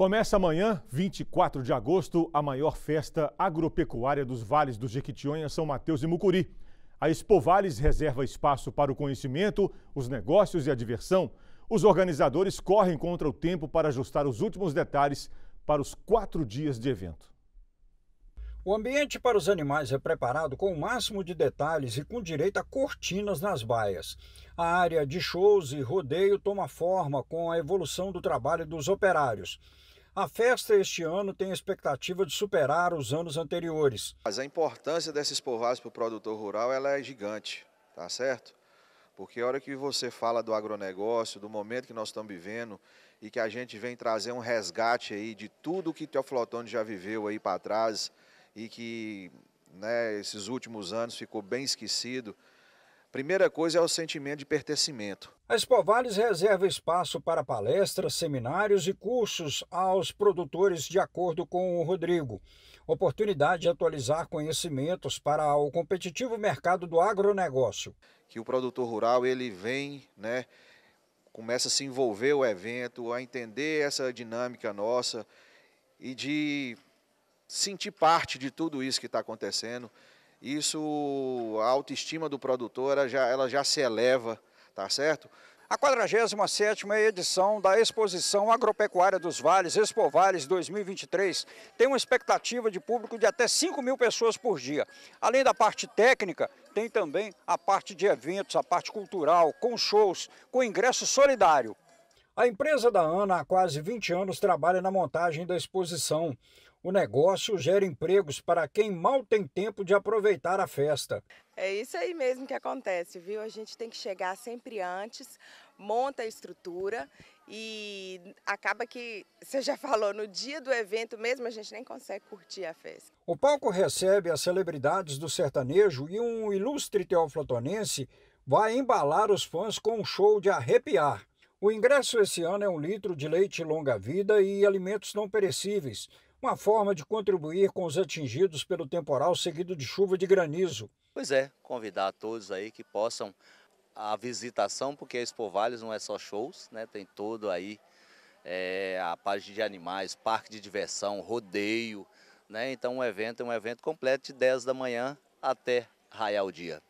Começa amanhã, 24 de agosto, a maior festa agropecuária dos vales do Jequitinhonha, São Mateus e Mucuri. A Expo Vales reserva espaço para o conhecimento, os negócios e a diversão. Os organizadores correm contra o tempo para ajustar os últimos detalhes para os quatro dias de evento. O ambiente para os animais é preparado com o máximo de detalhes e com direito a cortinas nas baias. A área de shows e rodeio toma forma com a evolução do trabalho dos operários. A festa este ano tem a expectativa de superar os anos anteriores. Mas a importância desses povoados para o produtor rural ela é gigante, tá certo? Porque a hora que você fala do agronegócio, do momento que nós estamos vivendo e que a gente vem trazer um resgate aí de tudo que Teoflotone já viveu aí para trás, e que né, esses últimos anos ficou bem esquecido. Primeira coisa é o sentimento de pertencimento. A Expovales reserva espaço para palestras, seminários e cursos aos produtores de acordo com o Rodrigo. Oportunidade de atualizar conhecimentos para o competitivo mercado do agronegócio. Que o produtor rural ele vem, né, começa a se envolver o evento, a entender essa dinâmica nossa e de sentir parte de tudo isso que está acontecendo. Isso, a autoestima do produtor, ela já, ela já se eleva, tá certo? A 47ª edição da Exposição Agropecuária dos Vales, Expo Vales 2023, tem uma expectativa de público de até 5 mil pessoas por dia. Além da parte técnica, tem também a parte de eventos, a parte cultural, com shows, com ingresso solidário. A empresa da ANA há quase 20 anos trabalha na montagem da exposição. O negócio gera empregos para quem mal tem tempo de aproveitar a festa. É isso aí mesmo que acontece, viu? A gente tem que chegar sempre antes, monta a estrutura e acaba que, você já falou, no dia do evento mesmo a gente nem consegue curtir a festa. O palco recebe as celebridades do sertanejo e um ilustre teoflotonense vai embalar os fãs com um show de arrepiar. O ingresso esse ano é um litro de leite longa-vida e alimentos não perecíveis uma forma de contribuir com os atingidos pelo temporal seguido de chuva de granizo. Pois é, convidar todos aí que possam a visitação, porque a Expo Vales não é só shows, né? Tem todo aí é, a parte de animais, parque de diversão, rodeio, né? Então o evento é um evento completo de 10 da manhã até raiar o dia.